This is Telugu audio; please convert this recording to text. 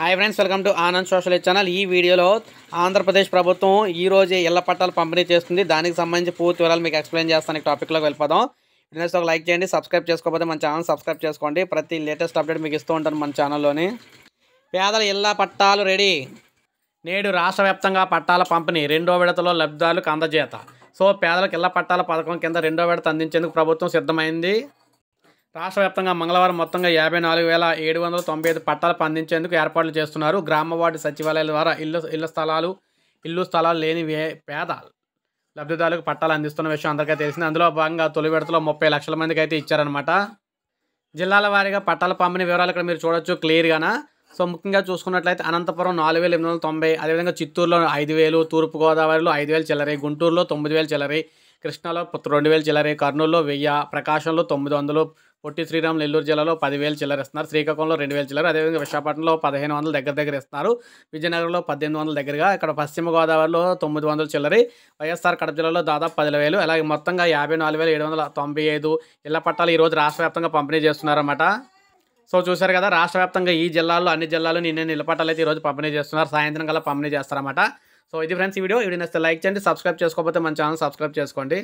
Hi friends welcome to Anand social channel ఈ వీడియోలో ఆంధ్రప్రదేశ్ ప్రభుత్వం ఈ రోజే ఇళ్ళ పట్టాలు పంపిణీ చేస్తుంది. దానికి సంబంధించి పూర్తి వివరాలు మీకు ఎక్స్ప్లెయిన్ చేస్తాను టాపిక్లోకి వెళ్ళిపోదాం. ఫ్రెండ్స్ ఒక లైక్ చేయండి సబ్స్క్రైబ్ చేసుకోకపోతే మన ఛానల్ సబ్స్క్రైబ్ చేసుకోండి. ప్రతి లేటెస్ట్ అప్డేట్ మీకు ఇస్తూ ఉంటాను మన ఛానల్లోని పేదల ఇళ్ళ పట్టాలు రెడీ నేడు రాష్ట్ర వ్యాప్తంగా పట్టాల పంపిణీ రెండో విడతలో లబ్ధిదారులకు అందజేత. సో పేదలకు ఇళ్ళ పట్టాల పథకం కింద రెండో విడత అందించేందుకు ప్రభుత్వం సిద్ధమైంది. రాష్ట్ర వ్యాప్తంగా మంగళవారం మొత్తంగా యాభై నాలుగు వేల ఏడు వందల తొంభై ఐదు పట్టాలు అందించేందుకు ఏర్పాట్లు చేస్తున్నారు. గ్రామ వార్డు సచివాలయాల ద్వారా ఇల్లు ఇళ్ళ స్థలాలు ఇల్లు స్థలాలు లేని వే- పేద లబ్ధిదారులకు పట్టాలు అందిస్తున్న విషయం అందరికీ తెలిసింది. అందులో భాగంగా తొలి విడతలో ముప్పై లక్షల మందికి అయితే ఇచ్చారనమాట జిల్లాల వారీగా పట్టాల పంపిణీ వివరాలు ఇక్కడ మీరు చూడొచ్చు క్లియర్గానా. సో ముఖ్యంగా చూసుకున్నట్లయితే అనంతపురం నాలుగు వేల ఎనిమిది వందల తొంభై అదేవిధంగా చిత్తూరులో ఐదు వేలు తూర్పుగోదావరిలో ఐదు వేలు చిల్లరి గుంటూరులో తొమ్మిది వేలు చిల్లరి కృష్ణాలో రెండు వేలు చిల్లరి కర్నూలులో వెయ్యి ప్రకాశంలో తొమ్మిది వందలు పొట్టి శ్రీరామ్ నెల్లూరు జిల్లాలో పదివేలు చిల్లర ఇస్తున్నారు శ్రీకాకుళంలో రెండు వేలు చిల్లర. అదేవిధంగా విశాఖపట్నంలో పదిహేను వందల దగ్గర దగ్గర ఇస్తున్నారు. విజయనగరంలో పద్దెనిమిది వందల దగ్గరగా ఇక్కడ పశ్చిమ గోదావరిలో తొమ్మిది వందల చిల్లరి. వైఎస్ఆర్ కడప జిల్లాలో దాదాపు పదివేలు. వేలు అలాగే మొత్తంగా యాభై నాలుగు వేల ఏడు వందల తొంభై ఐదు ఇళ్ళ పట్టాలు ఈరోజు రాష్ట్ర వ్యాప్తంగా పంపిణీ చేస్తున్నారన్నమాట. సో చూశారు కదా రాష్ట్ర వ్యాప్తంగా ఈ జిల్లాల్లో అన్ని జిల్లాల్లో నిన్న నిలబట్టాలు అయితే ఈరోజు పంపిణీ చేస్తున్నారు. సాయంత్రం కల్లా పంపిణీ చేస్తారన్నమాట. సో ఇది ఫ్రెండ్స్ ఈ వీడియో. వీడియో నచ్చితే లైక్ చేయండి సబ్స్క్రైబ్ చేసుకోకపోతే మన ఛానల్ సబ్స్క్రైబ్ చేసుకోండి.